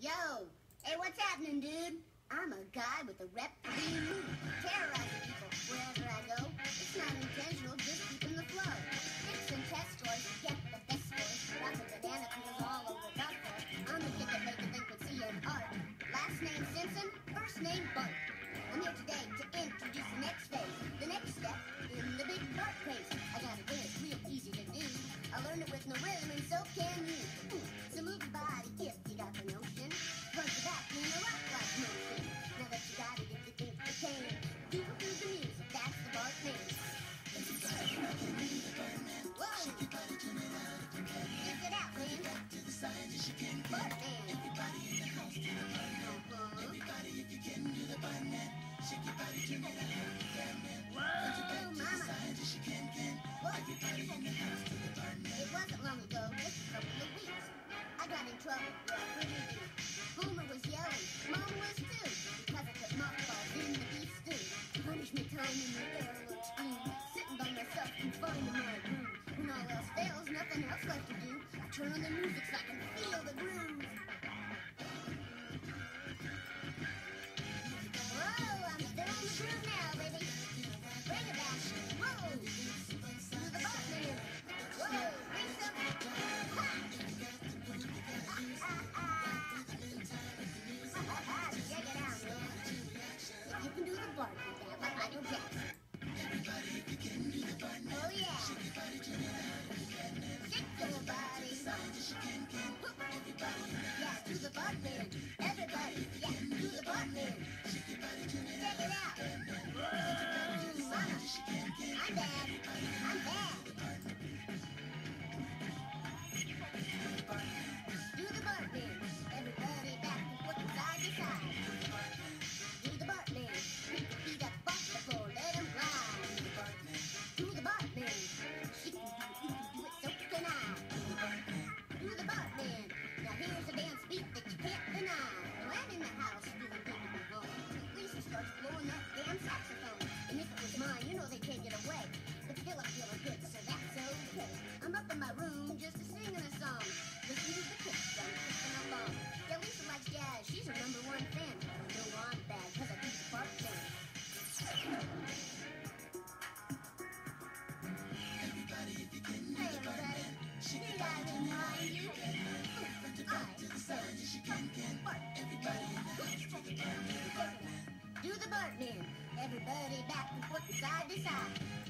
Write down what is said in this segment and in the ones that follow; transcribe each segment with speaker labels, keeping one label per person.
Speaker 1: Yo, hey, what's happening, dude? I'm a guy with a rep for being rude, terrorizing people wherever I go. It's not intentional, just keeping the flow. Fix and test scores, get the best scores. Lots of banana peels all over the course. I'm the kid that made delinquency an art. Last name Simpson, first name Bart. I'm here today to introduce the next phase, Bart man. Uh-huh. Whoa, mama. Whoa. Scientist you can't get everybody in the house to the burn-in. It wasn't long ago, just a couple of weeks. I got in trouble, deep. Homer was yelling, Mom was too, because I put mothballs in the beef stew. Punishment time in the air extreme. Sitting by myself, to my room. When all else fails, nothing else left to do. I turn on the music so I can feel the groove. Everybody back and forth, side to side.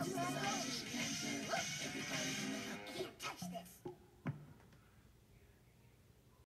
Speaker 1: Everybody's in the